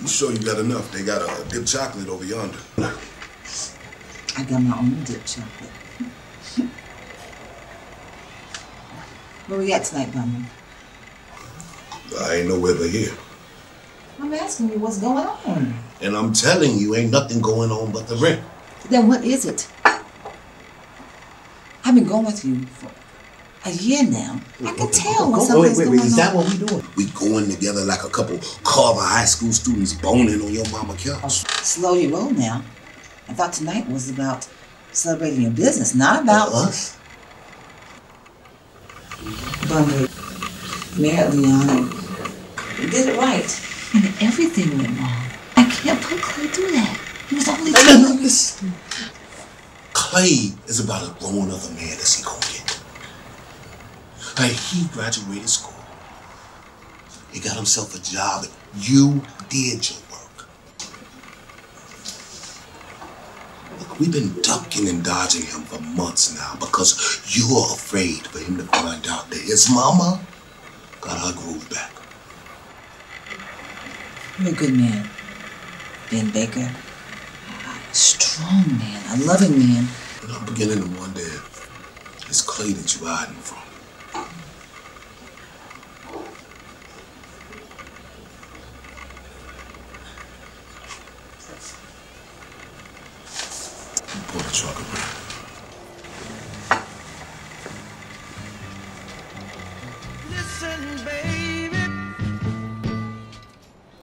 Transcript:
You sure you got enough? They got a dip chocolate over yonder. I got my own dip chocolate. Where we at tonight, Bunny? I ain't nowhere but here. I'm asking you what's going on. And I'm telling you, ain't nothing going on but the rent. Then what is it? I've been going with you for a year now. I can tell oh, when Wait, something's wait, going wait, is that what we doing? We going together like a couple Carver High School students boning on your mama couch. Slow your roll now. I thought tonight was about celebrating your business, not about us. Bunny. Married Leon and you did it right. And everything went wrong. I can't put Clay through that. He was only listen. Clay is about as grown of a man as he Like he graduated school. He got himself a job. You did your work. Look, we've been ducking and dodging him for months now because you're afraid for him to find out that his mama got her groove back. You're a good man, Ben Baker. A strong man, a loving man. And I'm beginning to wonder if it's Clay that you're hiding from. Pull the truck around. Listen, baby.